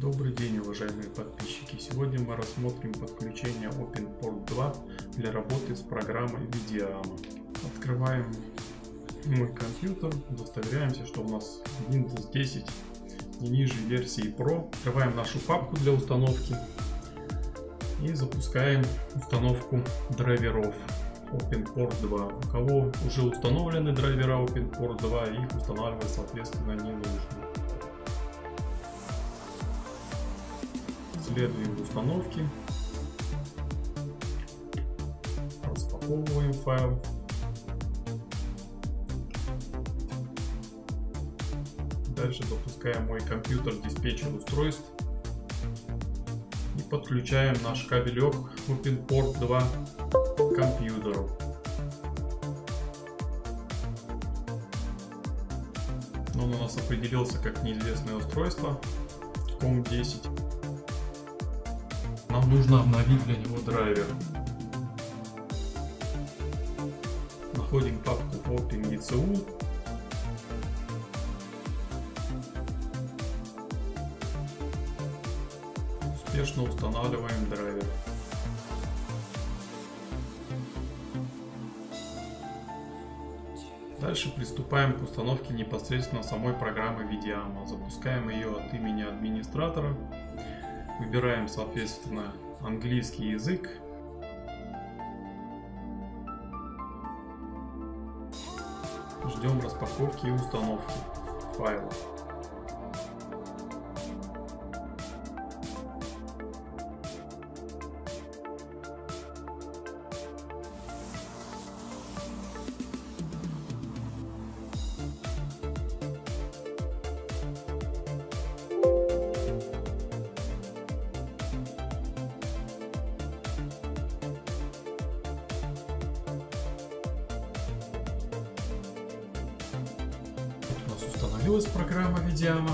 Добрый день, уважаемые подписчики! Сегодня мы рассмотрим подключение OpenPort 2 для работы с программой Videama. Открываем мой компьютер, удостоверяемся, что у нас Windows 10 не ниже версии Pro. Открываем нашу папку для установки и запускаем установку драйверов OpenPort 2. У кого уже установлены драйвера OpenPort 2, их устанавливать соответственно не нужно. Следуем установке. Распаковываем файл. Дальше запускаем мой компьютер диспетчер устройств. И подключаем наш кабелек OpenPort 2 к компьютеру. Он у нас определился как неизвестное устройство COM10 нам нужно обновить для него драйвер. Находим папку OpenECU. Успешно устанавливаем драйвер. Дальше приступаем к установке непосредственно самой программы Videama. Запускаем ее от имени администратора Выбираем, соответственно, английский язык. Ждем распаковки и установки файла. Установилась программа Видиама.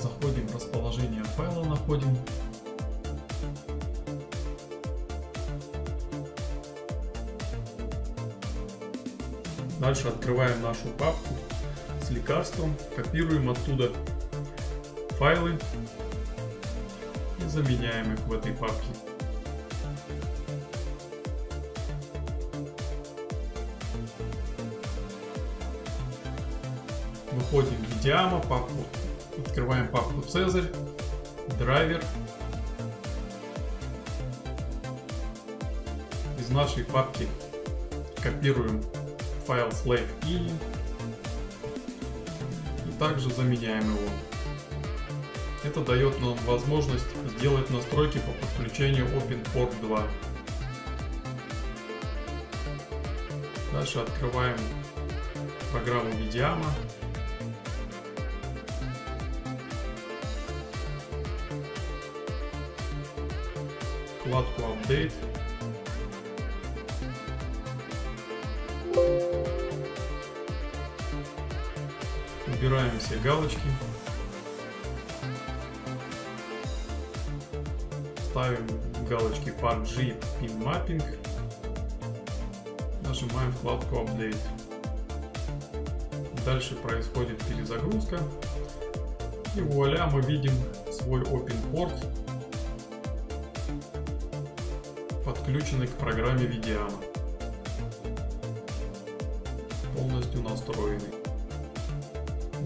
Заходим в расположение файла, находим. Дальше открываем нашу папку с лекарством, копируем оттуда файлы и заменяем их в этой папке. Выходим в Видиама, папку, открываем папку Цезарь, драйвер. Из нашей папки копируем файл slave ini и также заменяем его. Это дает нам возможность сделать настройки по подключению OpenPort 2. Дальше открываем программу Видиама вкладку Update. Убираем все галочки. Ставим галочки PUBG Pin Mapping. Нажимаем вкладку Update. Дальше происходит перезагрузка. И вуаля, мы видим свой OpenPort подключены к программе Видиама. Полностью настроенный.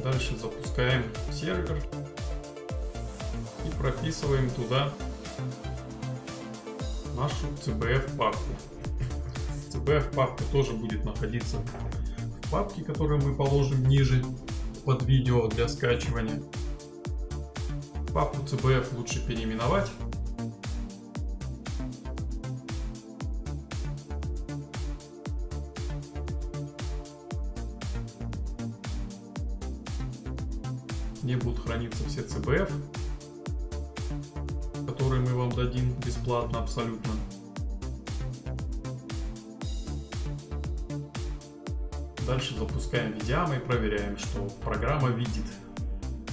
Дальше запускаем сервер и прописываем туда нашу CBF папку. CBF папка тоже будет находиться в папке, которую мы положим ниже под видео для скачивания. Папку CBF лучше переименовать где будут храниться все CBF, которые мы вам дадим бесплатно абсолютно. Дальше запускаем Видиама и проверяем, что программа видит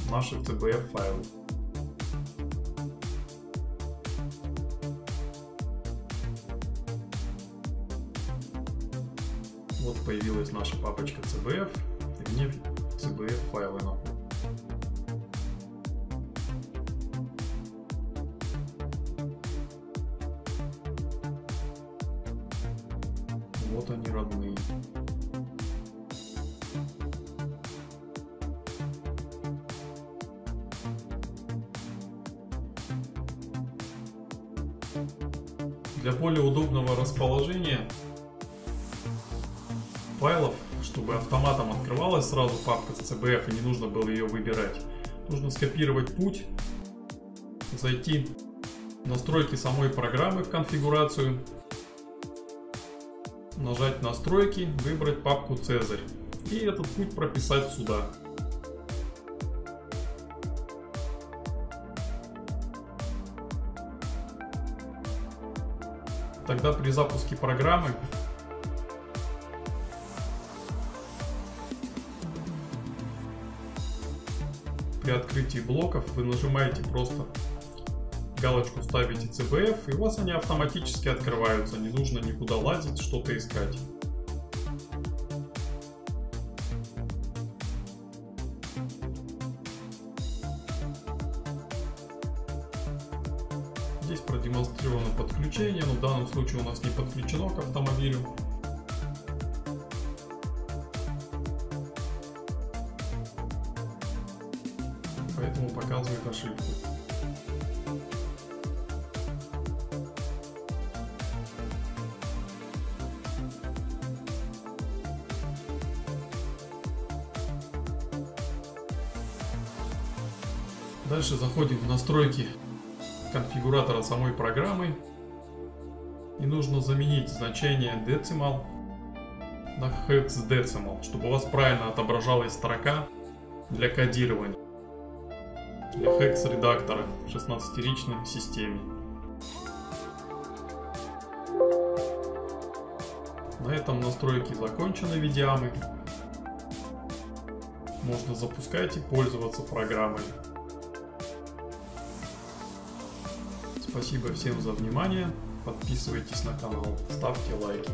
наши CBF файлы. Вот появилась наша папочка CBF, и в ней CBF файлы находятся. Для более удобного расположения файлов, чтобы автоматом открывалась сразу папка с CBF и не нужно было ее выбирать, нужно скопировать путь, зайти в настройки самой программы в конфигурацию, нажать настройки, выбрать папку Цезарь и этот путь прописать сюда. Тогда при запуске программы при открытии блоков вы нажимаете просто галочку ставите CBF и у вас они автоматически открываются, не нужно никуда лазить, что-то искать. Продемонстрировано подключение, но в данном случае у нас не подключено к автомобилю. Поэтому показывает ошибку. Дальше заходим в настройки конфигуратора самой программы. И нужно заменить значение decimal на hexadecimal, чтобы у вас правильно отображалась строка для кодирования для hex редактора в 16-ричной системе. На этом настройки закончены видеамы. Можно запускать и пользоваться программой. Спасибо всем за внимание. Подписывайтесь на канал, ставьте лайки.